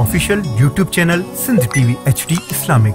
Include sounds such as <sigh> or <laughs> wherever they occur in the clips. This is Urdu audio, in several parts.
official YouTube channel Sindh TV H D Islamic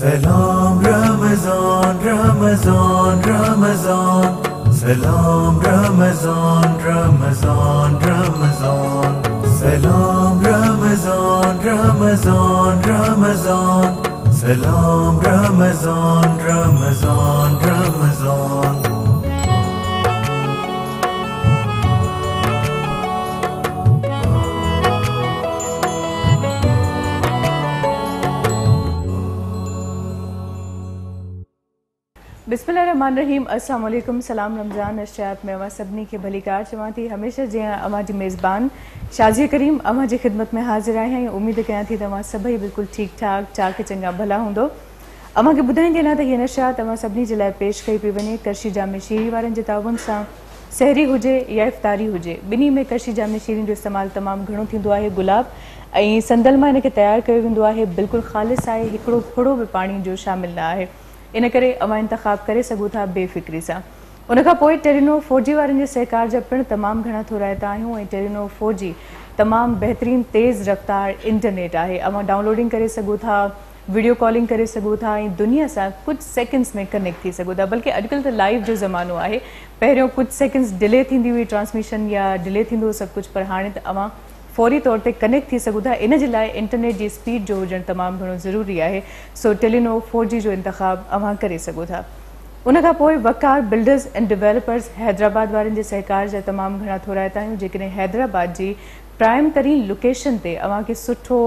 سلام رمضان رمضان رمضان سلام رمضان رمضان رمضان سلام رمضان رمضان رمضان سلام رمضان رمضان بسم اللہ الرحمن الرحیم، السلام علیکم، سلام رمضان نشیات میں اما سبنی کے بلی کار چواں تھی ہمیشہ جی ہاں، اماج جی میزبان شازی کریم اما جی خدمت میں حاضر آئے ہیں۔ امید کریں تھی تو اما سب ہی بالکل ٹھیک ٹھاک چاہ کے چنگا بھلا ہوں دو۔ اما کے بدائیے نا تو یہ نشیات اما سبنی جلائے پیش کئی پی بنے۔ کرشی جام شری والے جتاب سے سحری ہوج یا افطاری ہوج بنی میں کرشی جامع شیری جو استعمال تمام گھنوں تھی دعا ہے گلاب سندل میں ان کے تیار کرے ہوئے دعا ہے بالکل خالص آئے، ہکڑو پھڑو بھی پانی جو شامل نہ آئے۔ ان ڪري اوان انتکاب ڪري سگهو ٿا بيفڪري سان. ان کان پوءِ ٽيرنو فور جي وارن جي سهڪار جا پڻ تمام گهڻا ٿورائتا آهيون ۽ ٽيرنو فور جي تمام بهترين تيز رفتار انٽرنيٽ آهي. اوان ڊائنلوڊنگ ڪري سگهو ٿا وڊيو ڪالنگ ڪري سگهو ٿا ۽ دنيا سان ڪجهه سيڪينڊس ۾ ڪنيڪٽ ٿي سگهو ٿا. بلڪه اڄڪلهه ته لائيو جو زمانو آهي پهريون ڪجهه سيڪينڊس ڊلي ٿيندي هئي ٽرانسميشن يا ڊلي ٿيندو سڀ ڪجهه پر هاڻي ته اوان فوري طور تي ڪنيڪٽ ٿي سگهو ٿا. ان جي لاءِ انٽرنيٽ جي اسپيڊ جو هجڻ تمام گهڻو ضروري آهي. سو ٽيلنو فور جي جو انتکاب اوان ڪري سگهو ٿا. ان کان پوءِ Waqar builders and developers Hyderabad Warren جي سهڪار جا تمام گهڻا ٿورائتا آهيون. جيڪڏهن حيدرآباد جي پرائيم ترين لوڪيشن تي اوهان کي سٺو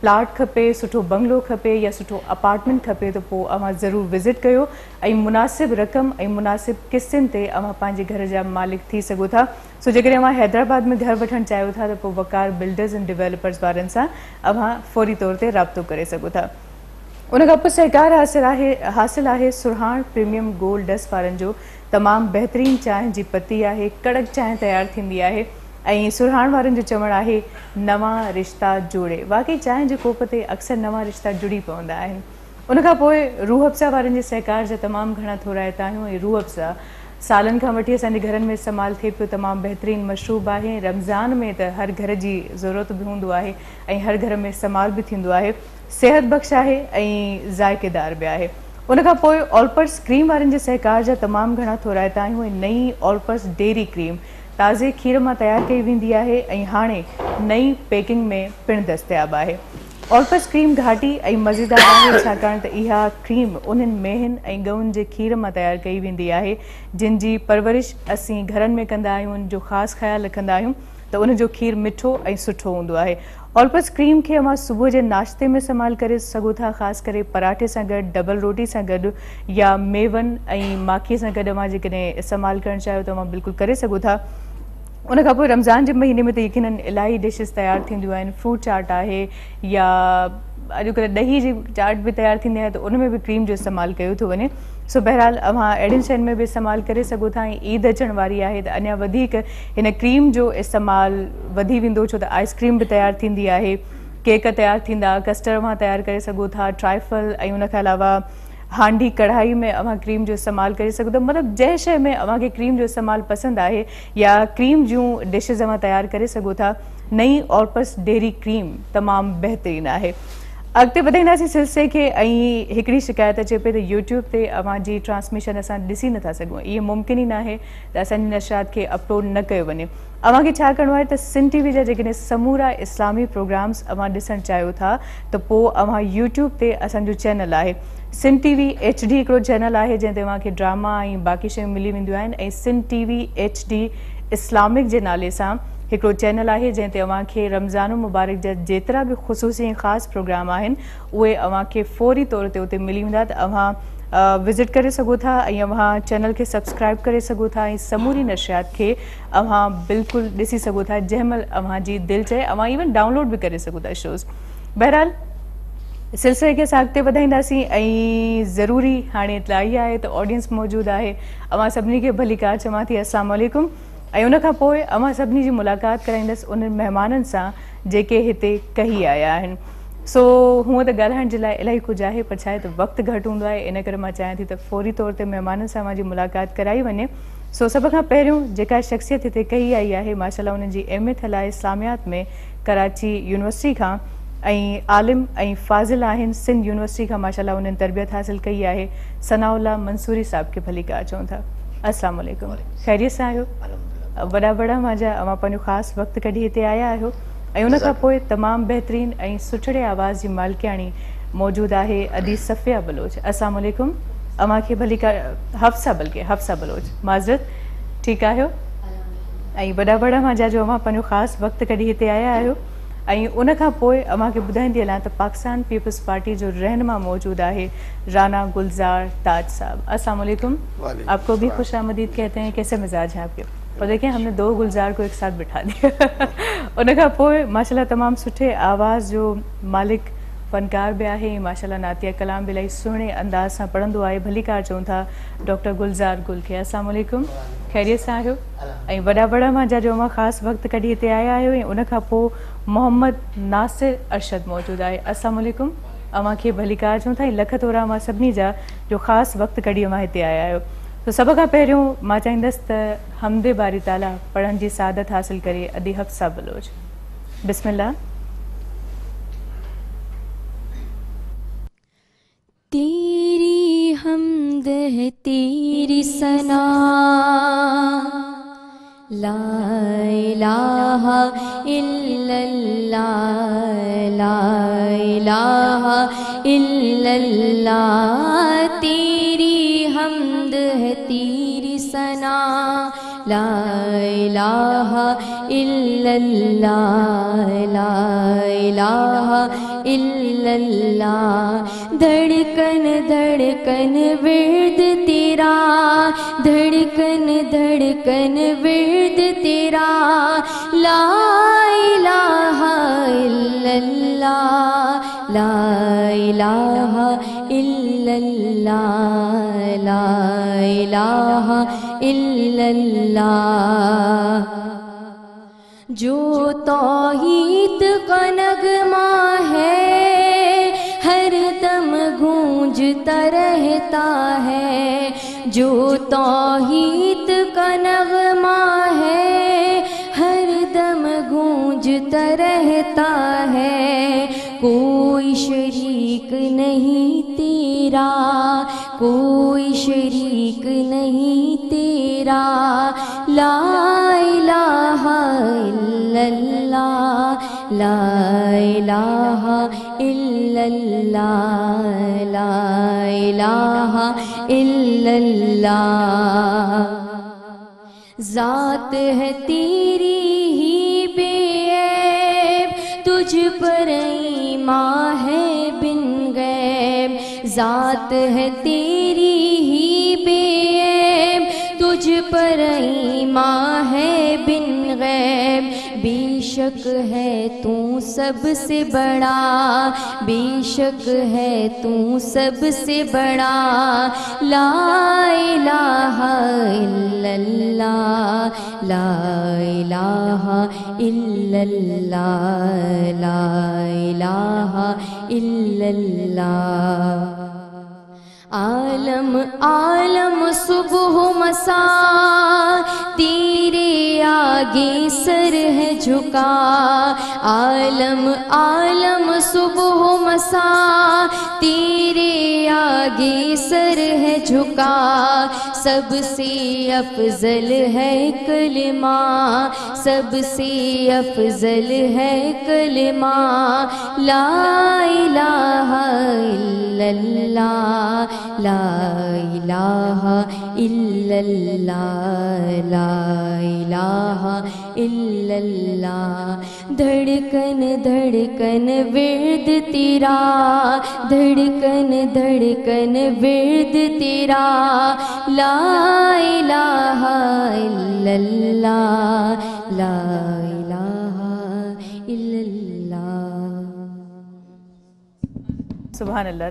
پلاٽ کپي سٺو بنگلو کپي يا سٺو اپارٽمينٽ کپي ته پوءِ اوهان ضرور وزٽ ڪيو. ۽ مناسب رقم ۽ مناسب ڪستن تي اوهان پنهنجي گهر جا مالڪ ٿي سگهو ٿا. سو جيڪڏهن اوهان حيدرآباد ۾ گهر وٺڻ چاهيو ٿا ته پوءِ وڪار بلڊرس اينڊ ڊيولپرس وارن سان اوهان فوري طور تي رابطو ڪري سگهو ٿا. ان کان پوءِ سهڪار حاصل آهي حاصل آهي سرهاڻ پريميم گولڊ ڊسٽ وارن جو تمام بهترين چانهه جي پتي آهي ڪڙڪ چانهه تيار ٿيندي آهي ۽ سرهاڻ وارن جو چوڻ آهي نوان رشتا جوڙي. واقعي چانهه جي ڪوپ تي اڪثر نوان رشتا جڙي پوندا آهن. ان کان پوءِ روهه افزا وارن جي سهڪار جا تمام گهڻا ٿورائتا آهيون ۽ روهه افزا سالن کان وٺي اسان جي گهرن ۾ استعمال ٿئي پيو تمام بهترين مشروب آهي. رمضان ۾ ته هر گهر جي ضرورت به هوندو آهي ۽ هر گهر ۾ استعمال به ٿيندو آهي. صحت بخش آهي ۽ ذائقيدار به آهي. ان کان پوءِ آلپرس ڪريم وارن جي سهڪار جا تمام گهڻا ٿورائتا آهيون ۽ نئي آلپرس ڊيري ڪريم تازي کير مان تيار ڪئي ويندي آهي ۽ هاڻي نئي پيڪنگ ۾ پڻ دستياب آهي. آلپرس ڪريم گهاٽي ۽ مزيدار ڇاڪاڻ ته اها ڪريم انهن ميهن ۽ گئن جي کير مان تيار ڪئي ويندي آهي جن جي پرورش اسين گهرن ۾ ڪندا آهيون ان جو خاص خيال رکندا آهيون ته ان جو کير مٺو ۽ سٺو هوندو آهي. آلپرس ڪريم کي صبح جي ناشتي ۾ استعمال ڪري سگهو ٿا خاص ڪري پراٺي سان گڏ ڊبل روٽي سان گڏ يا ميون ۽ ماکيءَ سان گڏ اوان جيڪڏهن استعمال ڪرڻ چاهيو ته اوان بلڪل ڪري سگهو ٿا ان کان پوءِ رمضان جي مهيني ۾ ته يقين الاهي ڊشس تيار ٿينديون آهن فروٽ چاٽ آهي يا اڄڪلهه ڏهي جي چاٽ به تيار ٿيندي آهي ته ان ۾ به ڪريم جو استعمال ڪيو ٿو وڃي. سو بهرحال اوهان اهڙين شين ۾ به استعمال ڪري سگهو ٿا ۽ عيد اچڻ واري آهي ته اڃا وڌيڪ هن ڪريم جو استعمال وڌي ويندو ڇو ته آئس ڪريم به تيار ٿيندي آهي ڪيڪ تيار ٿيندا ڪسٽرڊ اوهان تيار ڪري سگهو ٿا ٽرائفل ۽ ان کان علاوه هانڊي ڪڙهائي ۾ اوهان ڪريم جو استعمال ڪري سگهو ٿا. مطلب جنهن شيءِ ۾ اوهان کي ڪريم جو استعمال پسند آهي يا ڪريم جون ڊشس اوهان تيار ڪري سگهو ٿا نئي آلپرس ڊيري ڪريم تمام بهترين آهي. اڳتي وڌائينداسين سلسلي کي ۽ هڪڙي شڪايت اچي پئي ته يوٽيوب تي اوهان جي ٽرانسميشن اسان ڏسي نٿا سگهون. اهي ممڪن ئي نه آهي ته اسان جي نشيات کي اپلوڊ نه ڪيو وڃي. اوهان کي ڇا ڪرڻو آهي ته سن ٽي وي جا جيڪڏهن سمورا اسلامي پروگرامس اوهان ڏسڻ چاهيو ٿا ته پوءِ اوهان يوٽيوب تي اسان جو چينل آهي سن ٽي وي ايڇ ڊي هڪڙو چينل آهي جنهن تي اوهان کي ڊراما ۽ باقي شيون ملي وينديون آهن. ۽ سن ٽي وي ايڇ ڊي اسلامڪ جي نالي سان هڪڙو چينل آهي جنهن تي اوهان کي رمضان مبارڪ جا جيترا به خشوسي ۽ خاص پروگرام آهن اهي اوهان کي فوري طور تي اتي ملي ويندا ته اوهان وزٽ ڪري سگهو ٿا ۽ اوهان چينل کي سبسڪرائيب ڪري سگهو ٿا ۽ سموري نشيات کي اوهان بلڪل ڏسي سگهو ٿا جنهن مهل اوهان جي دل چئي اوهان ايون ڊائون لوڊ به ڪري سگهو ٿا شوز. بهرحال سلسلي کي اسان اڳتي وڌائينداسين ۽ ضروري هاڻي اتلائي آهي ته آڊينس موجود آهي. اوان سڀني کي ڀلي ڪار چوان ٿي واليڪم ۽ ان کان پوءِ اوان سڀني جي ملاقات ڪرائيندس انهن مهمانن سان جيڪي هتي ڪهي آيا آهن. سو هونئن ته ڳالهائڻ جي لاءِ الاهي ڪجهه آهي پر ڇا آهي ته وقت گهٽ هوندو آهي. ان ڪري مان چاهيان ٿي ته فوري طور تي مهمانن سان منهنجي ملاقات ڪرائي وڃي. سو سڀ کان پهريون جيڪا شخصيت هتي ڪئي آئي آهي ماشالا انهن جي اهميت هلائي اسلاميات ۾ ڪراچي يونيورسٽي کان ۽ عالم ۽ فاضل آهن سنڌ يونيورسٽي کان ماشالا انهن تربيت حاصل ڪئي آهي. سنائلا منسوري صاحب کي ڀلي ڪا چئون ٿا. خيريت سان آهيو؟ وڏا وڏا منهنجا اوان پنهنجو خاص وقت ڪڍي هتي آيا آهيو. ۽ ان کان پوءِ تمام بهترين ۽ سٺڙي آواز جي مالڪياڻي موجود آهي ادي صفيه بلوچ. اسلام واليڪم اوهان کي ڀلي ڪا هفسا بلڪه هفسا بلوچ. مازرت ٺيڪ آهيو؟ ۽ وڏا وڏا منهنجا جو اوهان پنهنجو خاص وقت ڪڍي هتي آيا آهيو ان بندی پاکستان پیپلس پارٹی جو رہنما موجود ہے رانا گلزار تاج صاحب السلام علیکم آپ کو بھی خوشامدید کہتے ہیں کیسے مزاج ہے آپ کے پاس ہم نے دو گلزار کو ایک ساتھ بٹھائی ان کا ماشاء اللہ تمام سُٹھے آواز جو مالک فنکار بھی ہے ماشاء اللہ ناتیہ کلام بھی انداز سے پڑھوائے بھلی کار چون تھا ڈاکٹر گلزار گل کے بڑا ماں جا جو خاص وقت کڑی آیا ان محمد ناصر ارشد موجود ہے السلام علیکم۔ اوہ بھلی کارجوں تھی لکھ توڑا سبھی جا جو خاص وقت کڑے آیا تو سب کا پہرو حمد باری تعالی، پڑھن جی سعادت حاصل کرے، ادی حق سبلوج بسم اللہ۔ إلا الله لا إله إلا اللہ تیری حمد ہے تیری ثنا لا الہ الا اللہ لا الہ الا اللہ دھڑکن دھڑکن ورد تیرا دھڑکن دھڑکن ورد تیرا لا اللہ لا الہ الا اللہ اللہ جو توحید کا نغمہ ہے، ہر دم گونجتا رہتا ہے. جو توحید کرتا ہے۔ کوئی شریک نہیں تیرا، کوئی شریک نہیں تیرا۔ لا الہ الا اللہ، لا الہ الا اللہ، لا الہ الا اللہ۔ ذات ہے تیری تجھ پر ماں ہے بن غیب، ذات ہے تیری ہی بے تجھ پر ماں ہے شک ہے تو سب سے بڑا، بے شک ہے تو سب سے بڑا۔ لا الہ الا اللہ، لا الہ الا اللہ، لا الہ الا اللہ۔ عالم عالم، صبح مسا تیرے آگے سر ہے جھکا۔ عالم عالم، صبح مسا تیرے آگے سر ہے جھکا۔ سب سے افضل ہے کلمہ، سب سے افضل ہے کلمہ۔ لا الہ الا اللہ لا الہ الا اللہ لا الہ الا اللہ دھڑکن دھڑکن ورد تیرا دھڑکن دھڑکن ورد تیرا لا الہ الا اللہ سبحان اللہ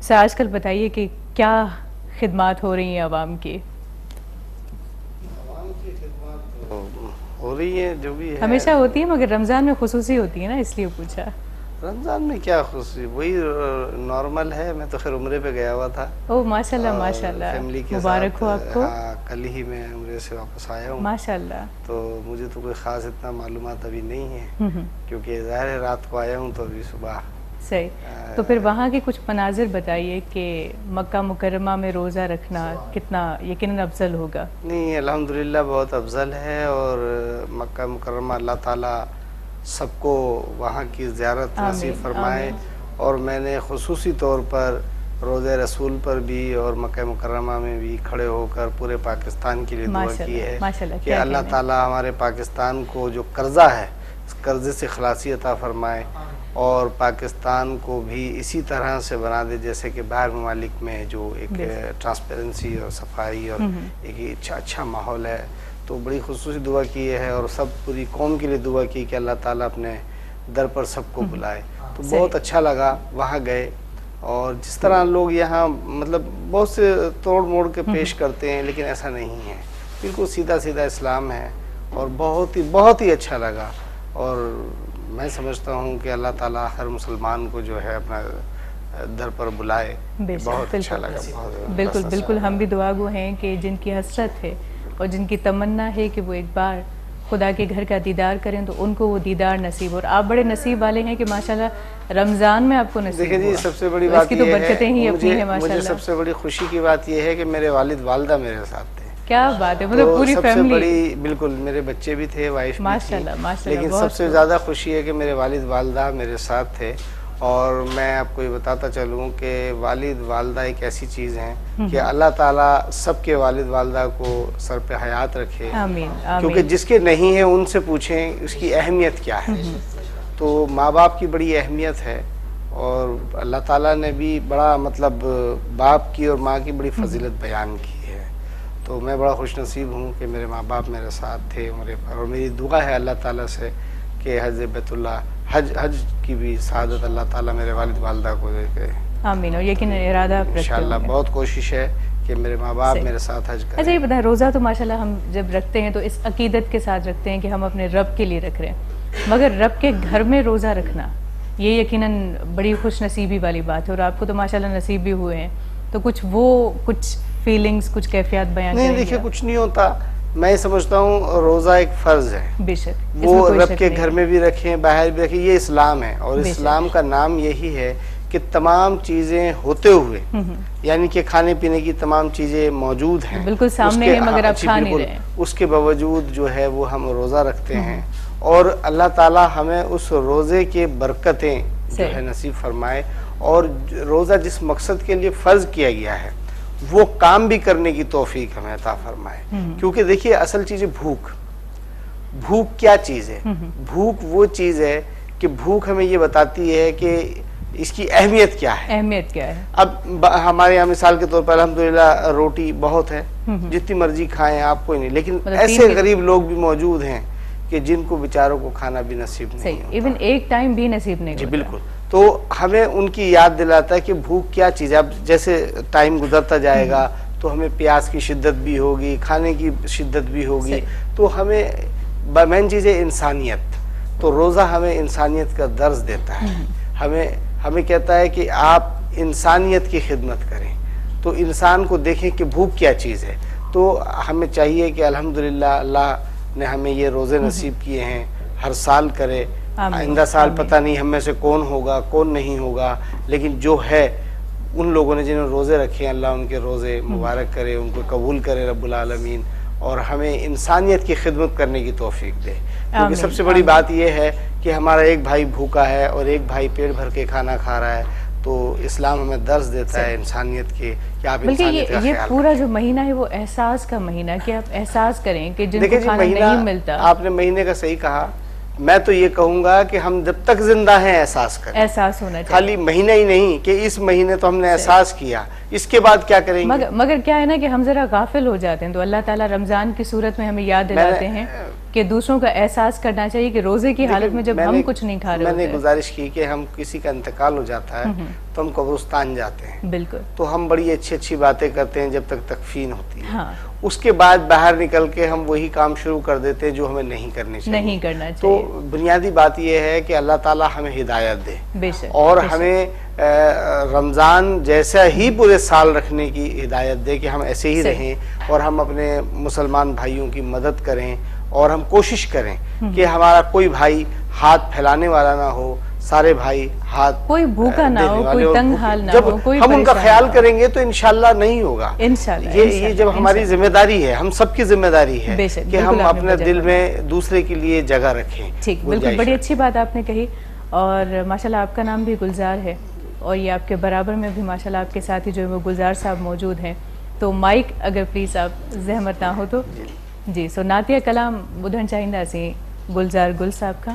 سر آج کل بتائیے کہ کیا خدمات ہو رہی ہیں عوام کی؟ ہو رہی ہیں جو بھی ہمیشہ ہوتی ہے مگر رمضان میں خصوصی ہوتی ہے نا اس لیے پوچھا۔ رمضان میں کیا خوشی؟ وہی نارمل ہے۔ میں تو خیر عمرے پہ گیا ہوا تھا۔ او ماشاء اللہ اور ماشاء اللہ فیملی کے مبارک ہو آپ کو۔ ہاں کل ہی میں عمرے سے واپس آیا ہوں۔ ماشاء اللہ تو مجھے تو کوئی خاص اتنا معلومات ابھی نہیں ہے۔ کیونکہ ظاہر ہے رات کو آیا ہوں تو ابھی صبح۔ صحیح۔ تو پھر وہاں کے کچھ مناظر بتائیے کہ مکہ مکرمہ میں روزہ رکھنا کتنا یقیناً افضل ہوگا؟ نہیں الحمدللہ بہت افضل ہے۔ اور مکہ مکرمہ اللہ تعالیٰ سب کو وہاں کی زیارت نصیب فرمائے۔ اور میں نے خصوصی طور پر روزہ رسول پر بھی اور مکہ مکرمہ میں بھی کھڑے ہو کر پورے پاکستان کے لیے دعا کی ہے کہ اللہ۔ تعالیٰ ہمارے پاکستان کو جو قرضہ ہے اس قرضے سے خلاصی عطا فرمائے اور پاکستان کو بھی اسی طرح سے بنا دے جیسے کہ باہر ممالک میں جو ایک۔ ٹرانسپیرنسی اور صفائی اور۔ ایک اچھا اچھا ماحول ہے تو بڑی خصوصی دعا کی ہے اور سب پوری قوم کے لیے دعا کی کہ اللہ تعالیٰ اپنے در پر سب کو بلائے۔ تو صحیح۔ بہت اچھا لگا وہاں گئے اور جس طرح لوگ یہاں مطلب بہت سے توڑ موڑ کے پیش کرتے ہیں لیکن ایسا نہیں ہے۔ بالکل سیدھا سیدھا اسلام ہے اور بہت ہی بہت ہی اچھا لگا۔ اور میں سمجھتا ہوں کہ اللہ تعالیٰ ہر مسلمان کو جو ہے اپنا در پر بلائے۔ بہت اچھا۔ لگا۔ بالکل بالکل ہم بھی دعا گو ہیں کہ جن کی حسرت ہے اور جن کی تمنا ہے کہ وہ ایک بار خدا کے گھر کا دیدار کریں تو ان کو وہ دیدار نصیب اور آپ بڑے نصیب والے ہیں کہ ماشاءاللہ رمضان میں آپ کو نصیب دیکھیں جی۔ سب سے بڑی بات یہ برکتیں ہی ہے اپنی مجھے ہیں مجھے ماشاءاللہ سب سے بڑی خوشی کی بات یہ ہے کہ میرے والد والدہ میرے ساتھ تھے۔ کیا بات ہے مطلب پوری فیملی بڑی بالکل میرے بچے بھی تھے وائف بھی تھی ماشاءاللہ، ماشاءاللہ، لیکن سب سے۔ زیادہ خوشی ہے کہ میرے والد والدہ میرے ساتھ تھے۔ اور میں آپ کو یہ بتاتا چلوں کہ والد والدہ ایک ایسی چیز ہیں کہ اللہ تعالیٰ سب کے والد والدہ کو سر پہ حیات رکھے۔ آمین کیونکہ جس کے نہیں ہیں ان سے پوچھیں اس کی اہمیت کیا ہے۔ تو ماں باپ کی بڑی اہمیت ہے اور اللہ تعالیٰ نے بھی بڑا مطلب باپ کی اور ماں کی بڑی فضیلت بیان کی ہے۔ تو میں بڑا خوش نصیب ہوں کہ میرے ماں باپ میرے ساتھ تھے میرے اور میری دعا ہے اللہ تعالیٰ سے کہ حج بیت اللہ حج حج کی بھی سعادت اللہ تعالیٰ میرے والد والدہ کو دے کے۔ آمین اور یقین ارادہ انشاءاللہ۔ بہت کوشش ہے کہ میرے ماں باپ۔ میرے ساتھ حج اچھا کریں یہ بتائیں روزہ تو ماشاءاللہ ہم جب رکھتے ہیں تو اس عقیدت کے ساتھ رکھتے ہیں کہ ہم اپنے رب کے لیے رکھ رہے ہیں۔ مگر رب کے گھر میں روزہ رکھنا یہ یقیناً بڑی خوش نصیبی والی بات ہے اور آپ کو تو ماشاءاللہ نصیب بھی ہوئے ہیں۔ تو کچھ وہ کچھ فیلنگز کچھ کیفیات بیان نہیں دیکھیے گے کچھ نہیں ہوتا۔ میں سمجھتا ہوں روزہ ایک فرض ہے؟ بے شک وہ رب کے گھر میں بھی رکھیں باہر بھی رکھیں یہ اسلام ہے اور۔ اسلام کا نام یہی ہے کہ تمام چیزیں ہوتے ہوئے یعنی کہ کھانے پینے کی تمام چیزیں موجود ہیں بالکل سامنے ہیں مگر آپ کھا نہیں بالکل۔ رہے ہیں۔ اس کے باوجود جو ہے وہ ہم روزہ رکھتے ہیں اور اللہ تعالی ہمیں اس روزے کے برکتیں جو۔ ہے نصیب فرمائے اور روزہ جس مقصد کے لیے فرض کیا گیا ہے وہ کام بھی کرنے کی توفیق ہمیں عطا فرمائے۔ کیونکہ دیکھیے اصل چیز ہے بھوک۔ بھوک کیا چیز ہے؟ بھوک وہ چیز ہے کہ بھوک ہمیں یہ بتاتی ہے کہ اس کی اہمیت کیا ہے۔ اہمیت کیا ہے؟ اب ہمارے یہاں مثال کے طور پر الحمدللہ روٹی بہت ہے۔ جتنی مرضی کھائیں آپ کوئی نہیں لیکن مطلب ایسے غریب لوگ بھی موجود ہیں کہ جن کو بیچاروں کو کھانا بھی نصیب نہیں ایون ایک ٹائم بھی نصیب نہیں جی بالکل۔ تو ہمیں ان کی یاد دلاتا ہے کہ بھوک کیا چیز ہے۔ اب جیسے ٹائم گزرتا جائے گا تو ہمیں پیاس کی شدت بھی ہوگی کھانے کی شدت بھی ہوگی۔ تو ہمیں مین چیز ہے انسانیت۔ تو روزہ ہمیں انسانیت کا درس دیتا ہے۔ ہمیں ہمیں کہتا ہے کہ آپ انسانیت کی خدمت کریں۔ تو انسان کو دیکھیں کہ بھوک کیا چیز ہے۔ تو ہمیں چاہیے کہ الحمدللہ اللہ نے ہمیں یہ روزے نصیب کیے ہیں ہر سال کرے۔ آئندہ سال۔ پتہ نہیں ہم میں سے کون ہوگا کون نہیں ہوگا لیکن جو ہے ان لوگوں نے جنہوں نے روزے رکھے ہیں اللہ ان کے روزے مبارک کرے ان کو قبول کرے رب العالمین اور ہمیں انسانیت کی خدمت کرنے کی توفیق دے۔ کیونکہ سب سے بڑی۔ بات یہ ہے کہ ہمارا ایک بھائی بھوکا ہے اور ایک بھائی پیٹ بھر کے کھانا کھا رہا ہے تو اسلام ہمیں درس دیتا ہے انسانیت کے کہ آپ انسانیت کا یہ پورا جو مہینہ ہے وہ احساس کا مہینہ کہ آپ احساس کریں کہ جن کو جی کھانا نہیں ملتا۔ آپ نے مہینے کا صحیح کہا میں تو یہ کہوں گا کہ ہم جب تک زندہ ہیں احساس کریں۔ احساس ہونا چاہیے۔ خالی مہینہ ہی نہیں کہ اس مہینے تو ہم نے احساس کیا۔ اس کے بعد کیا کریں گے؟ مگر کیا ہے نا کہ ہم ذرا غافل ہو جاتے ہیں تو اللہ تعالیٰ رمضان کی صورت میں ہمیں یاد دلاتے ہیں کہ دوسروں کا احساس کرنا چاہیے کہ روزے کی حالت میں جب ہم کچھ نہیں کھا رہے میں نے ہیں گزارش کی کہ ہم کسی کا انتقال ہو جاتا ہے تو ہم قبرستان جاتے ہیں۔ بالکل۔ تو ہم بڑی اچھی اچھی باتیں کرتے ہیں جب تک تکفین ہوتی ہے۔ ہاں۔ اس کے بعد باہر نکل کے ہم وہی کام شروع کر دیتے ہیں جو ہمیں نہیں کرنے چاہیے۔ نہیں کرنا تو چاہیے بنیادی بات یہ ہے کہ اللہ تعالیٰ ہمیں ہدایت دے۔ بے شک اور بے شک۔ ہمیں رمضان جیسا ہی پورے سال رکھنے کی ہدایت دے کہ ہم ایسے ہی۔ رہیں اور ہم اپنے مسلمان بھائیوں کی مدد کریں اور ہم کوشش کریں کہ ہمارا کوئی بھائی ہاتھ پھیلانے والا نہ ہو۔ سارے بھائی ہاتھ کوئی بھوکا نہ ہو، کوئی تنگ حال نہ ہو، کوئی ہم ان کا خیال۔ کریں گے تو انشاءاللہ نہیں ہوگا انشاءاللہ، یہ جب ہماری۔ ذمہ داری ہے ہم سب کی ذمہ داری ہے کہ ہم اپنے دل۔ میں دوسرے کے لیے جگہ رکھیں ٹھیک بالکل بڑی۔ اچھی بات آپ نے کہی اور ماشاءاللہ آپ کا نام بھی گلزار ہے اور یہ آپ کے برابر میں بھی ماشاءاللہ آپ کے ساتھ ہی جو وہ گلزار صاحب موجود ہیں تو مائک اگر پلیز آپ زحمت نہ ہو تو جی سو ناتیہ کلام بدھن سی گلزار گل صاحب کا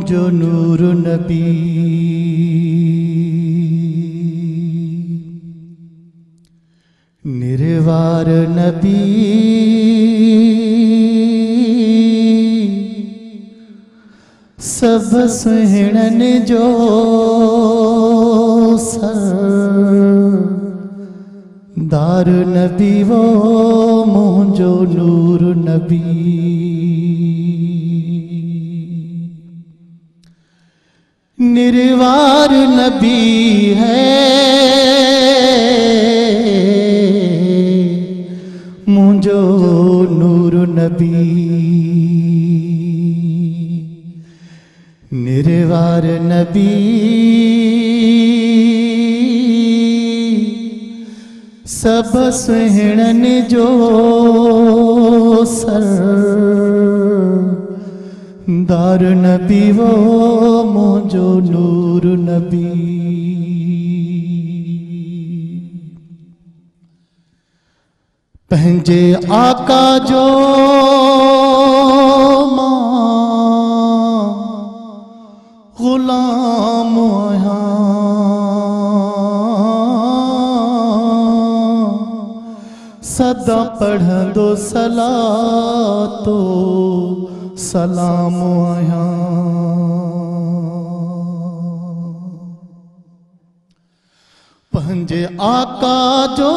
منهنجو نور نبي. نروار نبي. سڀ سهڻن جو سر. نبي وو منهنجو نور نبي نروار نبی ہے۔ مجھو نور نبی۔ نروار نبی۔ سب سہنن جو سر۔ دار نبی وہ جو نور نبی۔ پہنجے آقا جو غلام صدا پڑھ دو سلام تو سلام آیا پنهنجي آڪا جو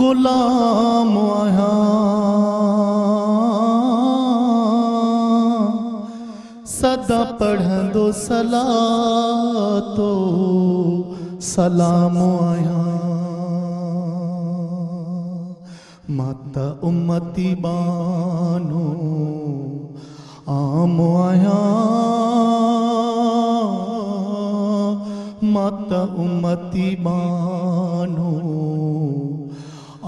غلام آهيان سدا پڙهندو سلاتو سلام آهيان ماتا امتي بانو عام آهيان ماتا امتي بانو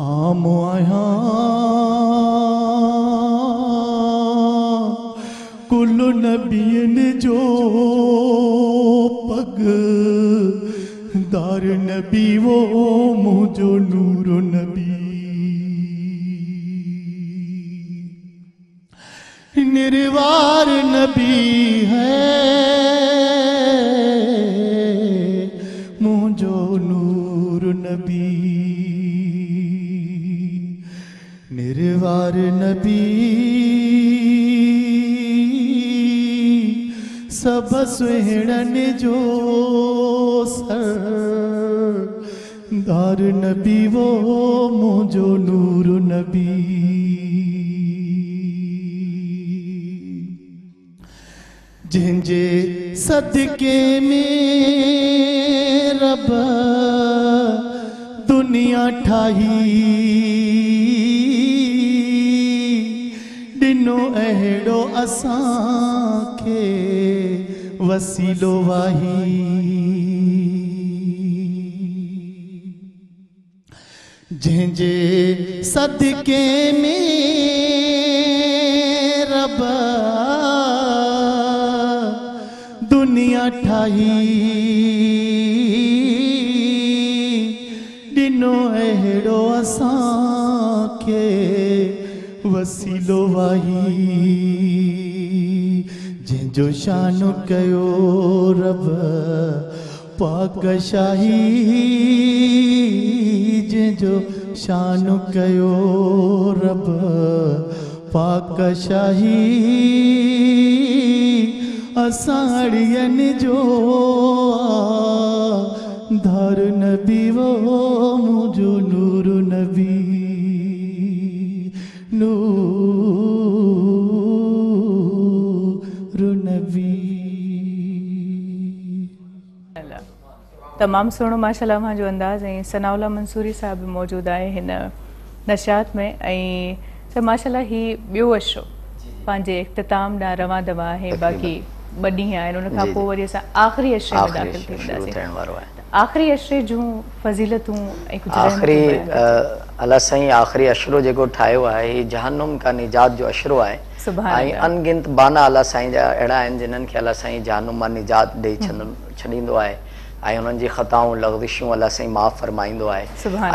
عام آهيان ڪل نبين جو پگ دار نبي وو منهنجو نور نبي نروار نبی ہے۔ مجھو نور نبی۔ نروار نبی۔ سب سہڑن جو سر۔ دار نبی وہ مجھو نور جھنجے صدقے میں رب، دنیا ٹھائی ڈنو اہڑو اساں کے وسیلو واہی۔ جھنجے صدقے میں رب دنیا ٹھائی ٺاهي. ڏنو اهڙو اسان کي وسيلو واهي. جنهن جو شان ڪيو رب پاڪ شاهي. جنهن جو شان ڪيو رب پاڪ شاهي اساڑین جو دھار نبی وہ مجھو نور نبی نور نبی تمام سنو ماشاءاللہ ماں جو انداز ہیں سناولا منصوری صاحب موجود آئے ہیں نشات میں ماشاءاللہ ہی بیوش اشو پانچے اختتام ڈا روان دوا ہے باقی ٻه ڏينهن آهن ان کان پوءِ وري اسان آخري اشري ۾ آخري داخل شروع ٿيڻ ٿينداسين وارو آهي آخري اشري جون فزيلتون ۽ ڪجهه آخري رهمتون بيان ڪجو. ا، الله سائين آخري اشرو جيڪو ٺاهيو آهي هي جهنم ڪا نجات جو اشرو آهي سڀاڻي ۽ الله. انگنت بانا الله سائين جا اهڙا آهن جنهن کي الله سائين جهنم مان نجات ڏيئي ڇڏ ڇڏيندو آهي. ۽ جي خطائون سائين معاف فرمائيندو آهي.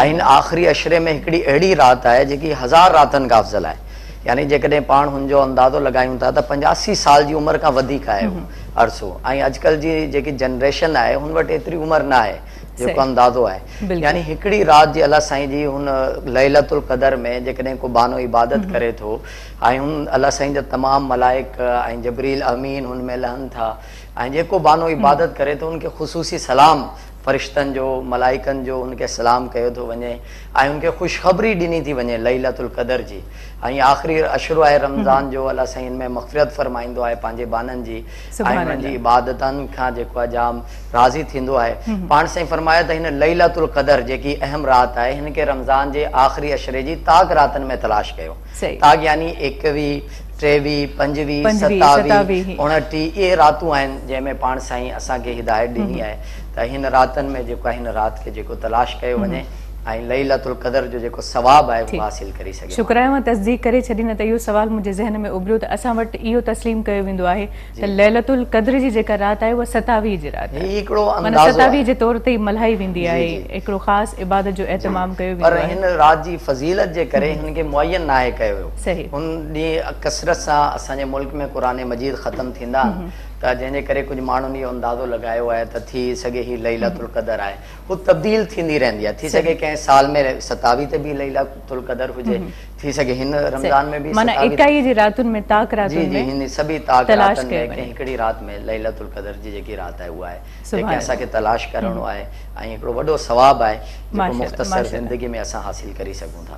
۽ هن آخري اشري ۾ هڪڙي اهڙي رات آهي جيڪي هزار راتن کان افزل آهي يعني جيڪڏهن پاڻ هن جو اندازو لڳايون ٿا ته پنجاسي سال جي عمر کان وڌيڪ آهي اهو عرصو. ۽ اڄڪلهه جي جيڪي جنريشن آهي هن وٽ ايتري عمر نه آهي. جيڪو اندازو آهي. يعني هڪڙي رات جي الله سائين جي هن ليلتل قدر ۾ جيڪڏهن ڪو بانو عبادت ڪري ٿو ۽ هن الله سائين جا تمام ملائڪ ۽ جبريل امين هن ۾ لهن ٿا ۽ جيڪو بانو عبادت ڪري ٿو ان کي خشوسي سلام فرشتن جو ملائڪن جو ان کي سلام ڪيو ٿو وڃي ۽ ان کي خوشخبري ڏني ٿي وڃي ليلتل قدر جي. ۽ آخري اشرو آهي رمضان جو الله سائين هن ۾ مغفرت فرمائيندو آهي پنهنجي بانن جي. ۽ هنن جي. ابادتن کان جيڪو آهي جام راضي ٿيندو آهي. پاڻ سائين فرمايو ته هن ليلتل قدر جيڪي اهم رات آهي هن کي رمضان جي آخري اشري جي طاق راتن ۾ تلاش ڪيو. طاق يعني ايڪويهه ٽيويهه پنجويهه ستاويهه. اڻٽيهه اهي راتون آهن جنهن ۾ پاڻ سائين اسان کي هدايت ڏني آهي ته هن راتن ۾ جيڪو آهي هن رات کي جيڪو تلاش ڪيو وڃي ۽ ليلتل قدر جو جيڪو ثواب آهي اهو. حاصل ڪري سگهي شڪرانا مان تصديق ڪري ڇڏي نه ته اهو سوال منهنجي ذهن ۾ اڀريو ته اسان وٽ اهو تسليم ڪيو ويندو آهي ته ليلتل قدر جي جيڪا رات آهي اها ستاويهه جي رات آهي. هڪڙو ستاويهه جي طور تي ملهائي ويندي آهي. هڪڙو خاص عبادت جو ايهتمام ڪيو ويندو آهي. هن رات جي فضيلت جي ڪري هن کي مين نه آهي ڪيو ويو. صحيح. هن ڏينهن ڪسرت سان اسان جي ملڪ ۾ قر مجيد ختم ٿيندا ته جنهن جي ڪري ڪجهه ماڻهن اهو اندازو لڳايو آهي ته ٿي سگهي هي ليلتل قدر آهي. هو تبديل ٿيندي رهندي آهي. ٿي سگهي ڪنهن سال ۾ ستاويهه تي به ليلتل قدر هجي ٿي سگهي هن رمضان ۾ به معنيٰ 27 اڪائي جي راتن ۾ تاڪ راتن ۾ هن سڀي طاق راتن ۾. ڪنهن هڪڙي رات ۾ ليلتل قدر جي جيڪي رات آهي اها آهي. جيڪي اسان کي تلاش ڪرڻو آهي ۽ هڪڙو وڏو ثواب آهي جيڪو مختصر. زندگي ۾ اسان حاصل ڪري سگهون ٿا.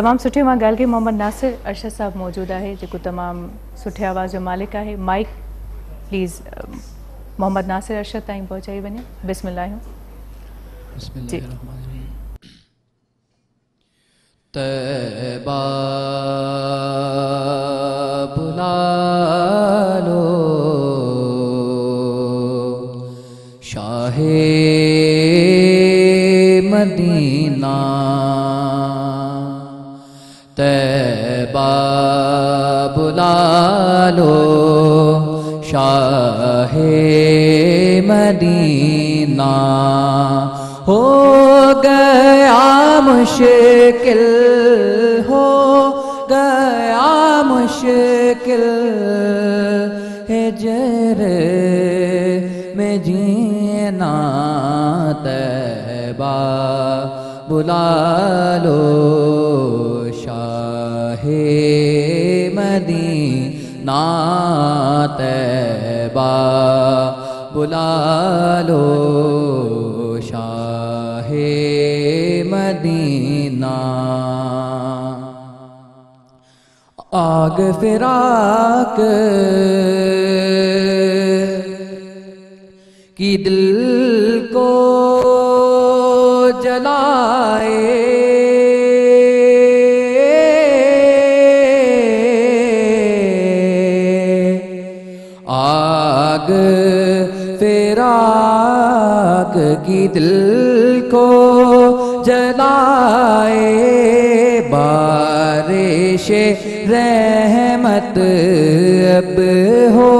تمام سٺي مان ڳالهه ڪئي. محمد ناصر ارشد صاحب موجود آهي جيڪو تمام سٺي آواز جو مالڪ آهي. مائيڪ پلیز محمد ناصر ارشد تائیں پہنچائی بنے بسم اللہ۔ ہوں بسم اللہ جی۔ الرحمن الرحیم۔ تیبہ بلا لو شاہ مدینہ۔ تیبا بلا لو شاہ مدینہ ہو گیا مشکل، ہو گیا مشکل، ہجر میں جینا تیبا بلا لو شاہ مدینہ طیبہ بلا لو شاہ مدینہ۔ آگ فراق کی دل آگ، فراق کی دل کو جلائے بارش رحمت اب ہو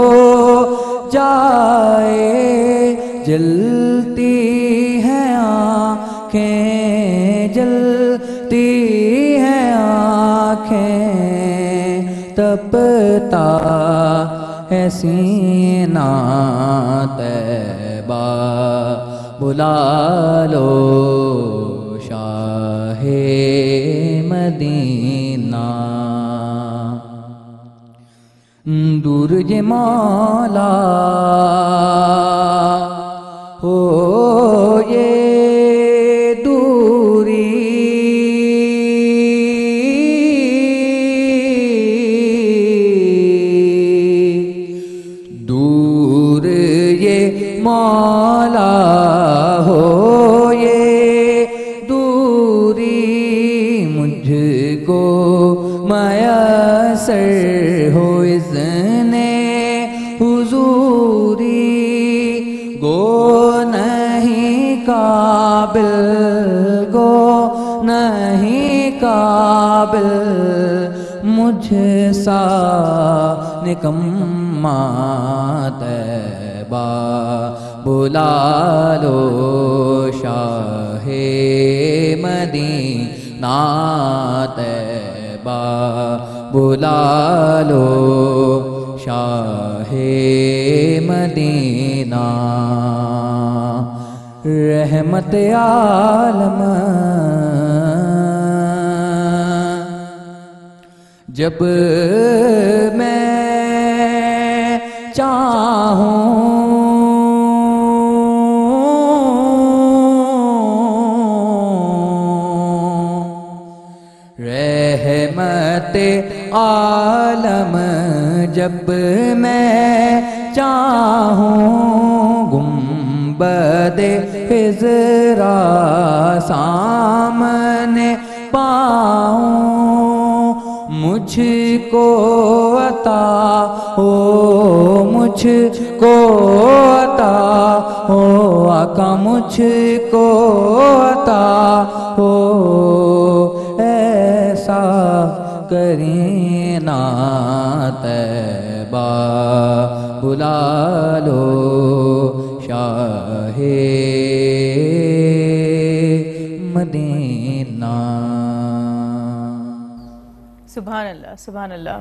جائے، جلتی ہیں آنکھیں، جلتی ہیں آنکھیں، تپتا سینا سینہ بلا لو شاہ مدینہ۔ دور یہ تیبہ بلا لو شاہ مدینہ تیبہ بلا لو شاہ مدینہ۔ رحمت عالم۔ جب میں چاہوں۔ رحمت عالم جب میں چاہوں۔ گنبد خزرا سامنے پاؤں۔ مجھ کو عطا ہو مجھ کو عطا ہو آقا مجھ کو عطا ہو ایسا کرینہ تیبہ بلا لو سبحان اللہ سبحان اللہ۔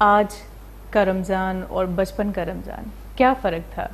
آج کا رمضان اور بچپن کا رمضان کیا فرق تھا؟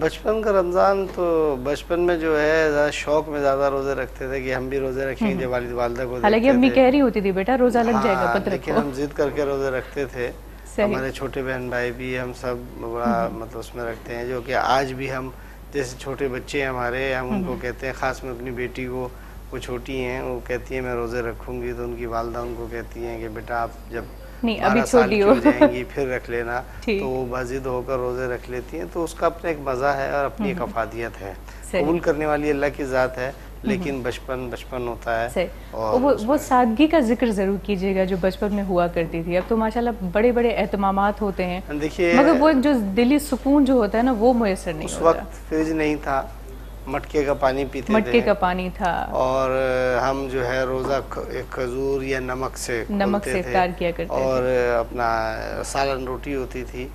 بچپن کا رمضان تو بچپن میں جو ہے شوق میں زیادہ روزے رکھتے تھے کہ ہم بھی روزے رکھیں گے والد والدہ کو دیکھتے تھے حالانکہ امی کہہ رہی ہوتی تھی بیٹا روزہ لگ جائے گا ہاں، پتر کو لیکن ہم زید کر کے روزے رکھتے تھے۔ ہمارے چھوٹے بہن بھائی بھی ہم سب بڑا مطلب اس میں رکھتے ہیں جو کہ آج بھی ہم جیسے چھوٹے بچے ہیں ہمارے ہم ان کو کہتے ہیں خاص میں اپنی بیٹی کو وہ چھوٹی ہیں وہ کہتی ہیں میں روزے رکھوں گی تو ان کی والدہ ان کو کہتی ہیں کہ بیٹا آپ جب بارہ سال کی ہو۔ جائیں گی پھر رکھ لینا۔ <laughs> تو وہ بازد ہو کر روزے رکھ لیتی ہیں تو اس کا اپنا ایک مزہ ہے اور اپنی ایک افادیت ہے۔ قبول کرنے والی اللہ کی ذات ہے۔ لیکن بچپن بچپن ہوتا ہے وہ سادگی کا ذکر ضرور کیجیے گا جو بچپن میں ہوا کرتی تھی. اب تو ماشاءاللہ بڑے بڑے اہتمامات ہوتے ہیں. مگر وہ جو دلی سکون جو ہوتا ہے نا وہ میسر نہیں اس وقت فریج نہیں تھا. مٹکے کا پانی پیتے مٹکے کا پانی تھا۔ اور ہم جو ہے روزہ کھجور یا نمک سے نمک سے کیا کرتے اور اپنا سالن روٹی ہوتی تھی۔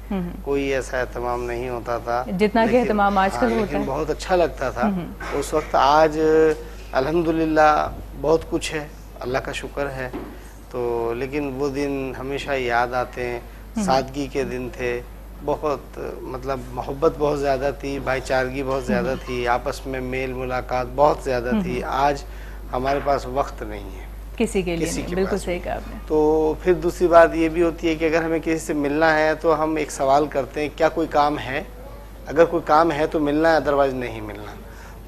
کوئی ایسا اہتمام نہیں ہوتا تھا۔ جتنا کہ اہتمام آج کل ہاں، ہوتا ہے۔ بہت اچھا لگتا تھا۔ اس وقت آج الحمدللہ بہت کچھ ہے۔ اللہ کا شکر ہے۔ تو لیکن وہ دن ہمیشہ یاد آتے ہیں۔ سادگی کے دن تھے۔ بہت مطلب محبت بہت زیادہ تھی بھائی چارگی بہت زیادہ تھی آپس میں میل ملاقات بہت زیادہ تھی آج ہمارے پاس وقت نہیں ہے۔ کسی کے لیے بالکل صحیح کہا آپ نے۔ تو پھر دوسری بات یہ بھی ہوتی ہے کہ اگر ہمیں کسی سے ملنا ہے تو ہم ایک سوال کرتے ہیں کیا کوئی کام ہے؟ اگر کوئی کام ہے تو ملنا ہے ادروائز نہیں ملنا۔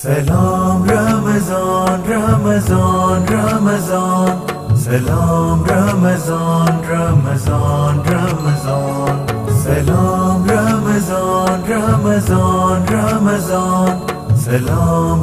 Salam Ramazan, Ramazan, Ramazan. Salam Ramazan, Ramazan, Ramazan. Salam Ramazan, Ramazan, Ramazan. Salam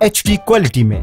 H D quality میں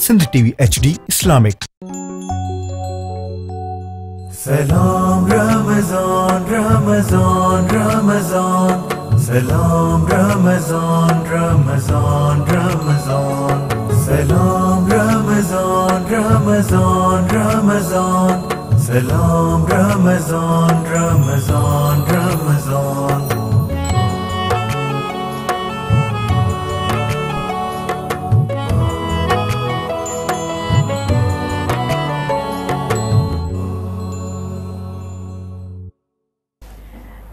Sindh T V H D Islamic سلام رمضان رمضان رمضان سلام رمضان رمضان رمضان سلام رمضان رمضان رمضان سلام رمضان رمضان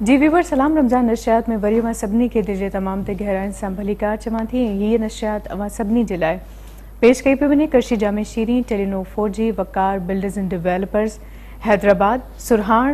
جی ویور، سلام، رمضان نشیات میں وری سبنی کے دیجے تمام تے گہرا سنبھلی بھلی کار چما تھی یہ نشیات اواں سبنی جلائے۔ پیش کئی پہ بنے کرشی جامع شیریں، Telenor four G Waqar, builders and developers, Hyderabad سرحان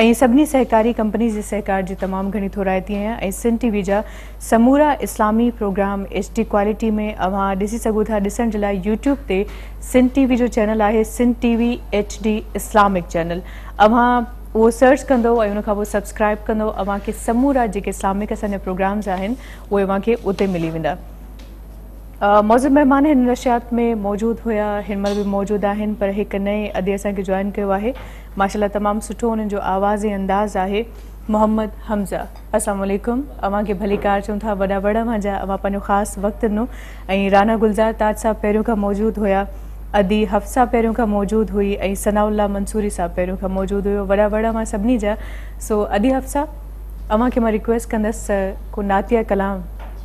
E C سہکاری companies Sahkar کی تمام گھنی تھورائتی ہیں سن ٹی وی جا سمورا اسلامی پوگرام ایچ ڈی قالٹی میں اوہ سوتھا لائبر یو ٹوبتے سن ٹی وی جو چینل ہے Sindh T V H D Islamic channel. اوہ وہ سرچ کدو ان سبسکرائب کد او کے سمورا اسلامک پوگرامس ہیں وہ اوپر اتنے ملی و موزب مہمان رشیات میں موجود ہویا ہر مل بھی آہن، پر ایک نئے ادی کے جوائن کے واہے ماشاءاللہ، تمام سٹھو جو آواز انداز آہے۔ محمد حمزہ اسلام علیکم۔ اماں کے بھلی کار چون تھا بڑا بڑا چھ جا۔ اماں پانیو خاص وقت نو۔ این رانہ گلزار تاج صاحب پیروں کا موجود ہویا۔ ادی حفظہ پیروں کا موجود ہوئی۔ این سنہ اللہ منصوری صاحب پیروں کا موجود ہوئی بڑا بڑا وا سب سبھی جا۔ سو ادی ریکویسٹ کندس کو ناتیہ کلام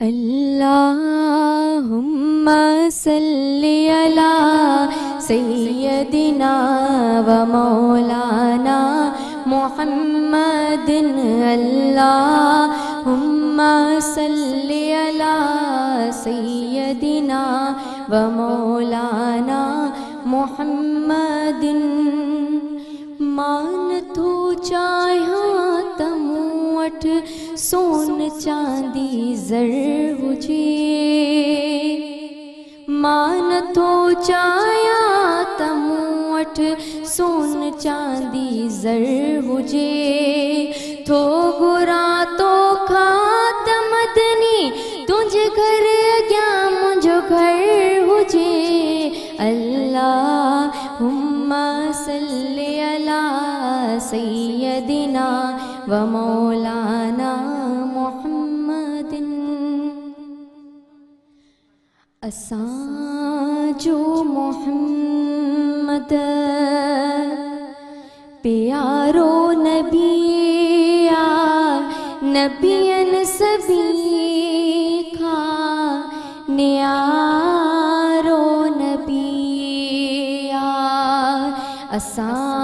اللهم صل على سيدنا ومولانا محمد اللهم صل على سيدنا ومولانا محمد مان ٿو چاهيان ته مون وٽ سون چاندي زر هجي. مان ٿو چاهيان ته مون وٽ سون چاندي زر هجي. ٿو گهران مولانا مهمدن اسان جو محمد پيارو نبي آ نبين سڀي کان نيارو نبي آ اسان جو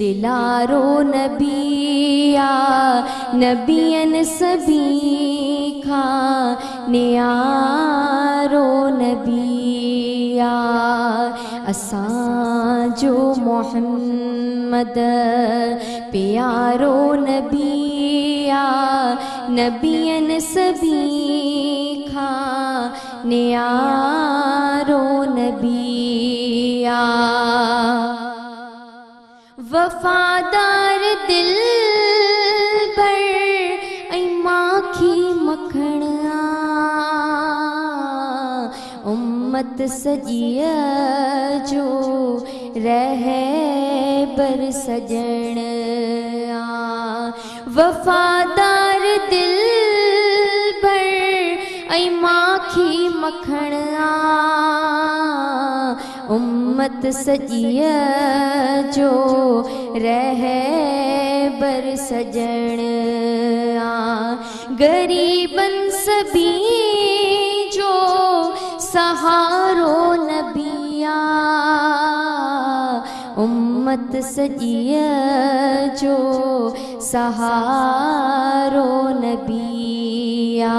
دلارو نبي آ نبين سڀي کان نيارو نبي نبيا. اسان جو محمد پيارو نبيا نبين سڀي کان نيارو نبيا وفادار دل پر ۽ ماکي مکڻ جو رهه سجڻ وفادار دل پر ۽ ماکي مکڻ امت سڄيءَ جو رهه سجڻ غريبن سڀي جو سهارو نبيا. امت سڄيءَ جو سهارو نبيا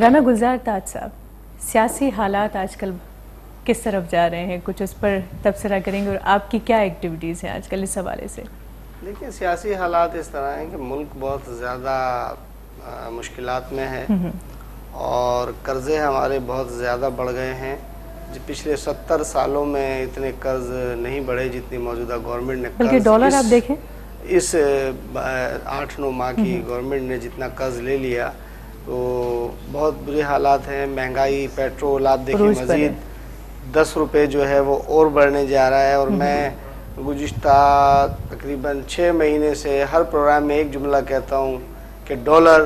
رانا گلزار تاج صاحب سیاسی حالات آج کل کس طرف جا رہے ہیں؟ کچھ اس پر تبصرہ کریں گے اور آپ کی کیا ایکٹیویٹیز ہیں آج کل اس حوالے سے؟ دیکھیں سیاسی حالات اس طرح ہیں کہ ملک بہت زیادہ مشکلات میں ہے اور قرضے ہمارے بہت زیادہ بڑھ گئے ہیں۔ جو پچھلے ستر سالوں میں اتنے قرض نہیں بڑھے جتنی موجودہ گورنمنٹ نے بلکہ ڈالر آپ دیکھیں۔ اس آٹھ نو ماہ کی گورنمنٹ نے جتنا قرض لے لیا تو بہت بری حالات ہیں مہنگائی پیٹرول آپ دیکھیں مزید دس روپے جو ہے وہ اور بڑھنے جا رہا ہے اور میں گزشتہ تقریباً چھ مہینے سے ہر پروگرام میں ایک جملہ کہتا ہوں کہ ڈالر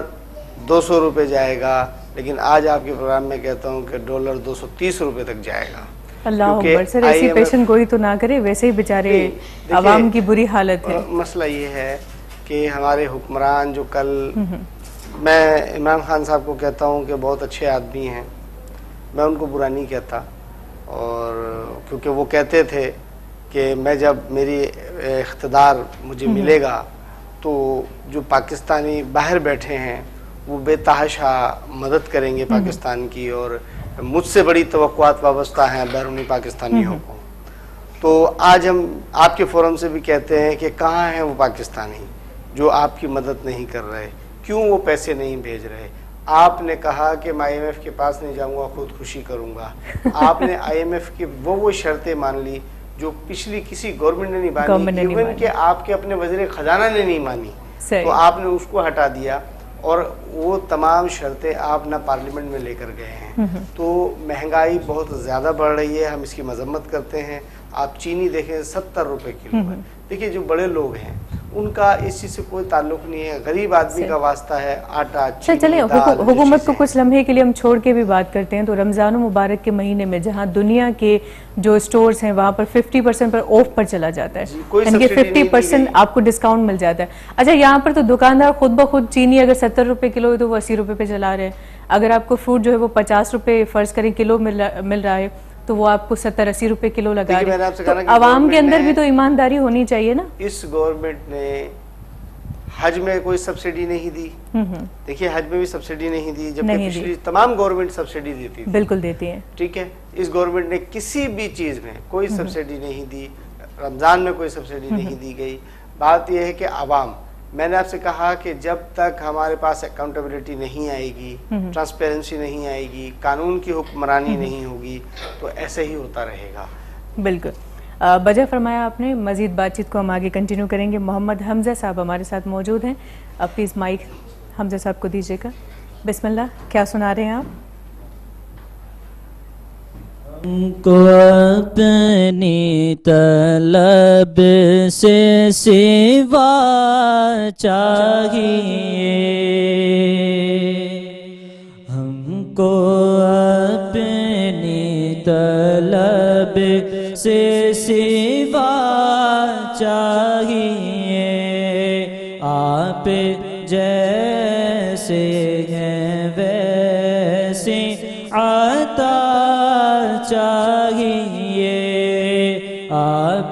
دو سو روپے جائے گا لیکن آج آپ کے پروگرام میں کہتا ہوں کہ ڈالر دو سو تیس روپے تک جائے گا۔ اللہ اکبر سر ایسی پیشن گوئی تو نہ کرے ویسے ہی بیچارے جی، عوام کی بری حالت ہے۔ مسئلہ یہ ہے کہ ہمارے حکمران جو کل میں عمران خان صاحب کو کہتا ہوں کہ بہت اچھے آدمی ہیں۔ میں ان کو برا نہیں کہتا۔ اور کیونکہ وہ کہتے تھے کہ میں جب میری اقتدار مجھے ملے گا تو جو پاکستانی باہر بیٹھے ہیں وہ بے تحاشا مدد کریں گے پاکستان کی اور مجھ سے بڑی توقعات وابستہ ہیں بیرونی پاکستانیوں کو۔ تو آج ہم آپ کے فورم سے بھی کہتے ہیں کہ کہاں ہیں وہ پاکستانی جو آپ کی مدد نہیں کر رہے۔ کیوں وہ پیسے نہیں بھیج رہے؟ آپ نے کہا کہ میں آئی ایم ایف کے پاس نہیں جاؤں گا خود خوشی کروں گا۔ آپ نے آئی ایم ایف کی وہ وہ شرطیں مان لی جو پچھلی کسی گورنمنٹ نے نہیں مانی ایون کہ آپ کے اپنے وزیر خزانہ نے نہیں مانی۔ تو آپ نے اس کو ہٹا دیا اور وہ تمام شرطیں آپ نہ پارلیمنٹ میں لے کر گئے ہیں۔ تو مہنگائی بہت زیادہ بڑھ رہی ہے ہم اس کی مذمت کرتے ہیں۔ آپ چینی دیکھیں ستر روپے کلو ہے۔ دیکھیے جو بڑے لوگ ہیں ان کا اس چیز سے کوئی تعلق نہیں ہے۔ غریب آدمی کا واسطہ ہے آٹا چل چلیں حکومت کو کچھ لمحے کے لیے ہم چھوڑ کے بھی بات کرتے ہیں۔ تو رمضان و مبارک کے مہینے میں جہاں دنیا کے جو سٹورز ہیں وہاں پر ففٹی پرسنٹ پر آف پر چلا جاتا ہے۔ جی، یعنی ففٹی پرسنٹ آپ کو ڈسکاؤنٹ مل جاتا ہے۔ اچھا یہاں پر تو دکاندار خود بخود چینی اگر ستر روپے کلو ہے تو وہ اسی روپے پہ چلا رہے ہیں۔ اگر آپ کو فروٹ جو ہے وہ پچاس روپے فرض کریں کلو مل رہا ہے تو وہ آپ کو ستر اسی روپے کلو لگا رہے ہیں تو عوام کے اندر بھی تو ایمانداری ہونی چاہیے نا؟ اس گورنمنٹ نے حج میں کوئی سبسیڈی نہیں دی۔ دیکھیں حج میں بھی سبسیڈی نہیں دی جبکہ پچھلی تمام گورنمنٹ سبسیڈی دیتی بالکل دیتی ہیں۔ ٹھیک ہے اس گورنمنٹ نے کسی بھی چیز میں کوئی سبسیڈی نہیں دی۔ رمضان میں کوئی سبسیڈی نہیں دی گئی۔ بات یہ ہے کہ عوام میں نے آپ سے کہا کہ جب تک ہمارے پاس اکاؤنٹیبلٹی نہیں آئے گی ٹرانسپیرنسی نہیں آئے گی قانون کی حکمرانی نہیں ہوگی تو ایسے ہی ہوتا رہے گا۔ بالکل۔ بجا فرمایا آپ نے مزید بات چیت کو ہم آگے کنٹینیو کریں گے۔ محمد حمزہ صاحب ہمارے ساتھ موجود ہیں۔ اب پلیز مائک حمزہ صاحب کو دیجیے گا۔ بسم اللہ کیا سنا رہے ہیں آپ؟ کو اپنی طلب سے سوا چاہیے۔ ہم کو اپنی طلب سے سوا چاہیے۔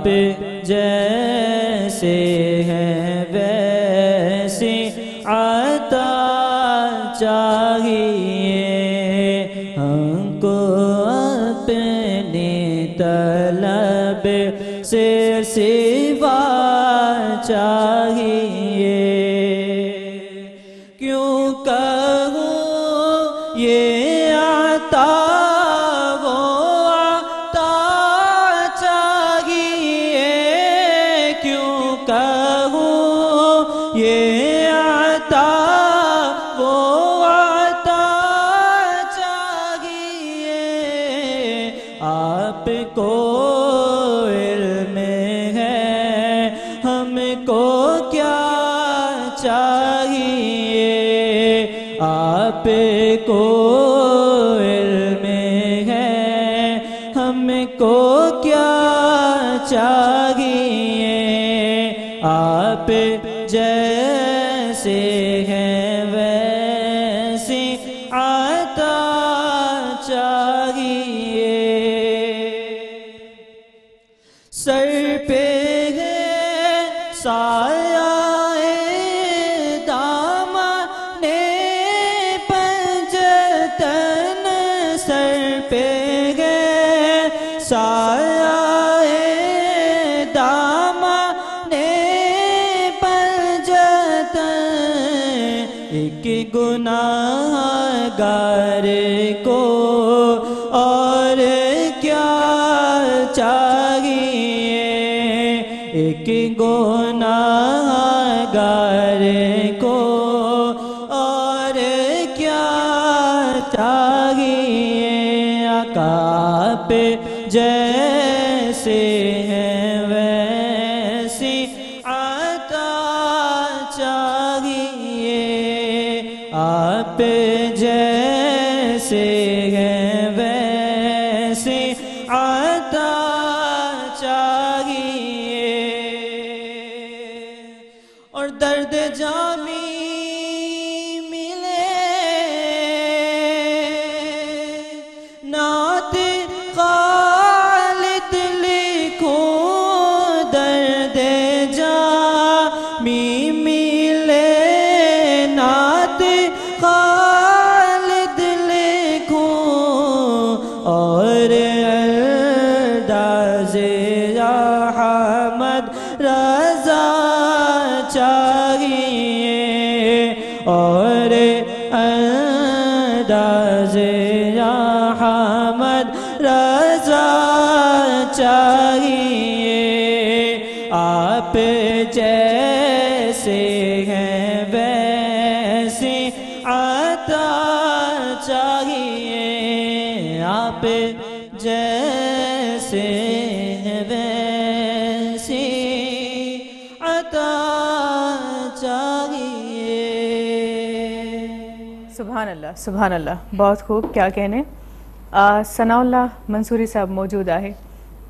آپ جیسے ہیں ویسے عطا چاہیے۔ ہم کو اپنی طلب سے سوا چاہیے۔ آپ کو علم ہے ہم کو کیا چاہیے؟ آپ سبحان اللہ بہت خوب کیا کہنے ثناء اللہ منصوری صاحب موجود آئے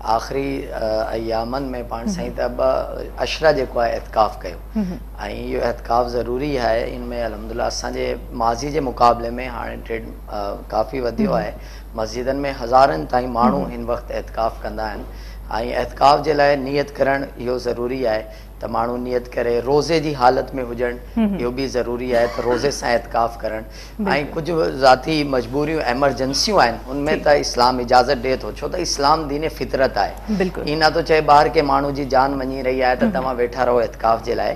آخري ايامن ۾ پاڻ سائين ته ٻه اشرا جيڪو آهي اعتڪاف ڪيو. ۽ اهو اعتڪاف ضروري آهي ان ۾ الهمدلا اسان جي ماضي جي مقابلي ۾ هاڻي ٽريڊ ڪافي وڌيو آهي. مسجدن ۾ هزارن تائين ماڻهو هن وقت اعتڪاف ڪندا آهن. ۽ اعتڪاف جي لاءِ نيت ڪرڻ اهو ضروري آهي ته ماڻهو نيت ڪري روزي جي حالت ۾ هجڻ اهو به ضروري آهي ته روزي سان اعتڪاف ڪرڻ. ۽ ڪجهه ذاتي مجبوريون ايمرجينسيون آهن ان ۾ ته اسلام اجازت ڏئي ٿو. ڇو ته اسلام دين فطرت آهي. بلڪل. ئي نٿو چئي ٻاهر ڪي ماڻهو جي جان وڃي رهي آهي ته توهان ويٺا رهو اعتڪاف جي لاءِ.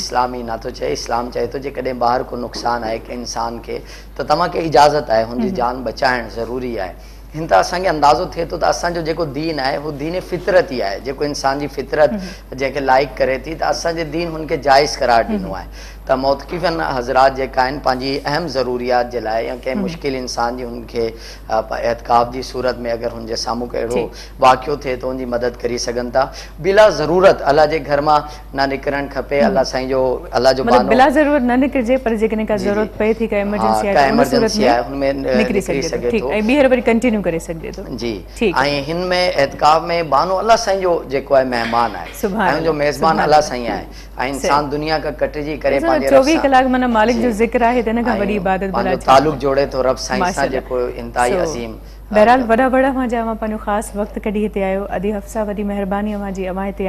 اسلام ئي نٿو چئي اسلام چئي ٿو جيڪڏهن ٻاهر ڪو نقصان آهي ڪنهن انسان کي ته توهان کي اجازت آهي هن جي جان بچائڻ ضروري آهي هن ته اسان کي اندازو ٿئي ٿو ته اسان جو جيڪو دين آهي هو دين فطرت ئي آهي. جيڪو انسان جي فطرت جنهن کي لائيڪ ڪري ٿي ته اسان جي دين هن کي جائز ڪرار ڏنو آهي ته موتقفن هزرات جيڪا آهن پنهنجي اهم ضروريات جي لاءِ يا ڪنهن مشڪل انسان جي هن کي ايهتڪاب جي سورت ۾ اگر هن جي سامهون ڪو اهڙو واقعو ٿئي ته هن جي مدد ڪري سگهن ٿا. بلا ضرورت الله جي گهر مان نه نڪرڻ کپي الله سائين جو الله جو مطلب بانو. بلا ضرورت نه نڪرجي پر جيڪڏهن ڪا ضرورت پئي ٿي ڪا ايمرجنسي ها، آهي ڪا ته ان سورت emergency آهي، هن ۾،۾ ا، نڪري نڪري سگهي سگهي ٿو ٺيڪ ٿو. ۽ ٻيهر وري ڪنٽينيو ڪري سگهجي ٿو. جي. ٺيڪ. ۽ هن ۾ ايهتڪاب ۾ بانو الله سائين جو جيڪو آهي مهمان آهي. سڀاڻي. ۽ هن جو الله، ميزبان سڀاڻي. الله الله. سائين آهي ۽ انسان دنيا کان ڪٽجي ڪري پنهنجي رب چوويهه سان- ڪلاڪ معنيٰ مالڪ جو جي. ذڪر آهي ته هن کان وڏي عبادت ڀلا پنهنجو؟ تعلق جوڙي ٿو رب سائين سان. جيڪو انتهائي عظيم بهرحال وڏا وڏا مان چوان پنهنجو خاص وقت ڪڍي هتي آيو. ادي هفسا وڏي مهرباني اوان جي اوان هتي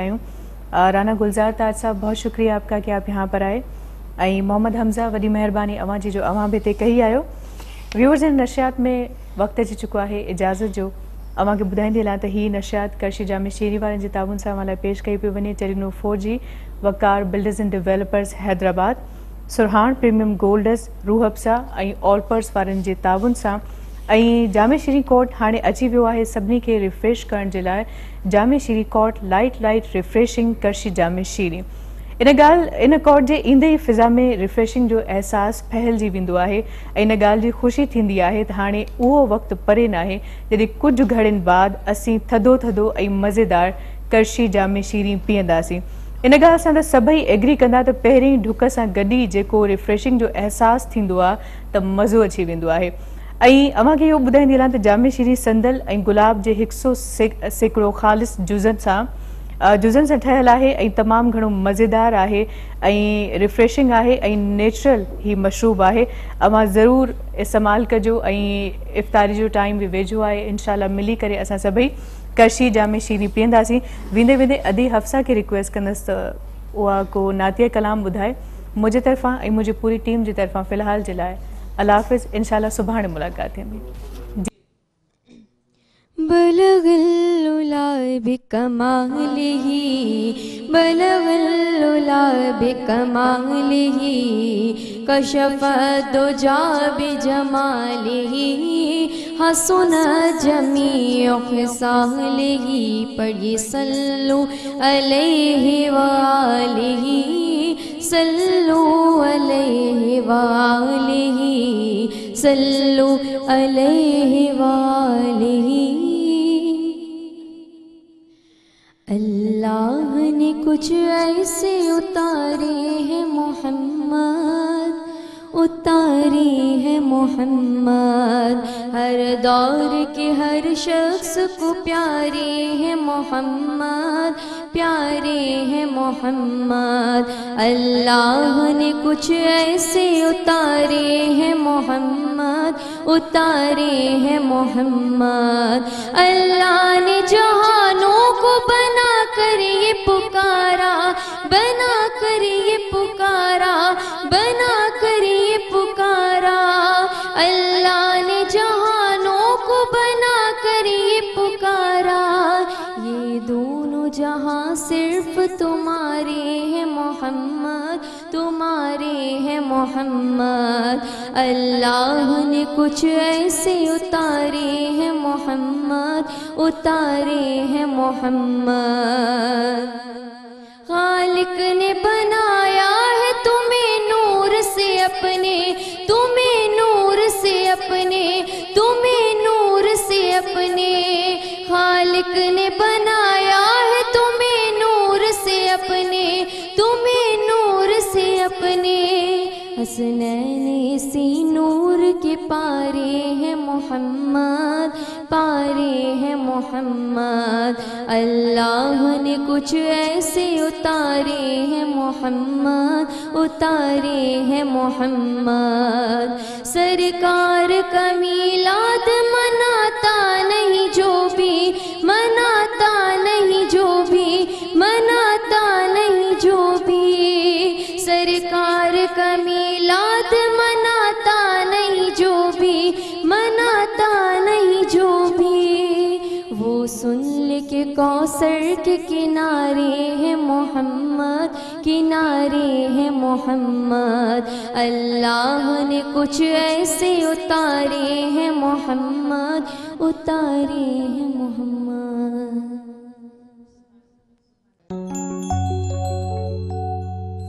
ا، رانا گلجار تاج صاحب بهت شڪريه آپ ڪا ڪه آپ يهان پر آئي. ۽ محمد همزا وڏي مهرباني اوان جي جو اوان به هتي ڪئي آيو. ويوئرس اينڊ نشيات ۾ وقت اچي چڪو آهي اجازت جو. اوهان کي ٻڌائيندي هلان ته هيءَ نشيات ڪرشي جامي شيري وارن جي تائن سان اوهان لاءِ پيش ڪئي پئي وڃي Telenor four G Waqar builders and developers Hyderabad Sarhaan premium گولڊس روهه Aqsa ۽ آلپرس Warren جي تائن سان ۽ جامي شري ڪوٽ هاڻي اچي ويو آهي سڀني کي ريفريش ڪرڻ جي لاءِ جامي شري ڪوٽ لائيٽ لائيٽ رفريشنگ ڪرشي جامي شيري ان ڳالهه ان ڪوٽ جي ايندي ئي فضا ۾ رفريشنگ جو احساس ڦهلجي ويندو آهي ۽ ان ڳالهه جي خوشي ٿيندي آهي ته هاڻي اهو وقت پري ناهي جڏهن ڪجهه گهڙين بعد اسين ٿڌو ٿڌو ۽ مزيدار ڪرشي جامي شيري پيئنداسين ان ڳالهه سان ته سڀئي ايگري ڪندا ته پهرين ڊڪ سان گڏ ئي جيڪو رفريشنگ جو احساس ٿيندو آهي ته مزو اچي ويندو آهي. ۽ اوهان کي اهو ٻڌائيندي هلان ته جامي شيري سندل ۽ گلاب جي هڪ سؤ سيڪڙو خالص جزن سان جزن سان ٺهيل آهي ۽ تمام گهڻو مزيدار آهي ۽ رفريشنگ آهي ۽ نيچرل هي مشروب آهي. اوهان ضرور استعمال ڪجو ۽ افطاري جو ٽائيم به ويجهو آهي. انشا ملي ڪري اسان سڀئي کرشی کشی شیری شیریں پیندیں ویندے ویندے ادی ہفسہ کی ریکویسٹ کرس تو کو ناتیہ کلام بدھائے مجھے طرفا مجھے پوری ٹیم جی طرفہ فی الحال اللہ حافظ انشاءاللہ شاء ملاقات سلاقات بلغ العلا بكماله بلغ العلا بكماله كشف الدجى بجماله حسن جميع خصاله پڑھی صلو علیہ وآلہ صلو علیہ وآلہ صلو علیہ وآلہ کچھ ایسے اتارے ہیں محمد، اتارے ہیں محمد۔ ہر دور کے ہر شخص کو پیارے ہیں محمد پیارے ہیں محمد۔ اللہ نے کچھ ایسے اتارے ہیں محمد۔ اتارے ہیں محمد۔ اللہ نے جہانوں کو بنا کر یہ پکارا، بنا کر یہ پکارا، بنا محمد، اللہ نے کچھ ایسے اتارے ہیں محمد اتارے ہیں محمد۔ خالق نے بنایا ہے تمہیں نور سے اپنے، تمہیں نور سے اپنے، تمہیں نور سے اپنے۔ خالق نے حسنین اسی نور کے پارے ہیں محمد، پارے ہیں محمد۔ اللہ نے کچھ ایسے اتارے ہیں محمد، اتارے ہیں محمد۔ سرکار کا میلاد مناتا کوثر کے کنارے ہیں محمد، کنارے ہیں محمد۔ اللہ نے کچھ ایسے اتارے ہیں محمد، اتارے ہیں محمد۔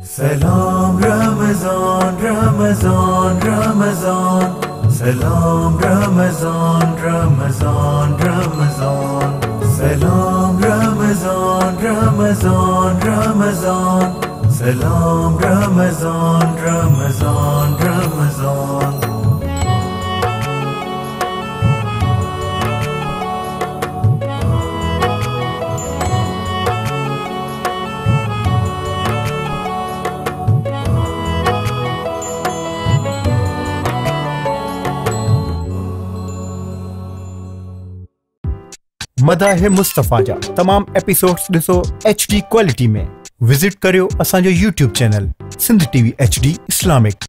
سلام، رمضان رمضان رمضان۔ سلام، رمضان رمضان رمضان۔ سلام۔ رمضان رمضان رمضان سلام رمضان رمضان رمضان مداح مصطفیٰ جا تمام ایپسوڈس دسو ایچ ڈی کوالٹی میں visit کروٹوب channel Sindh T V H D Islamic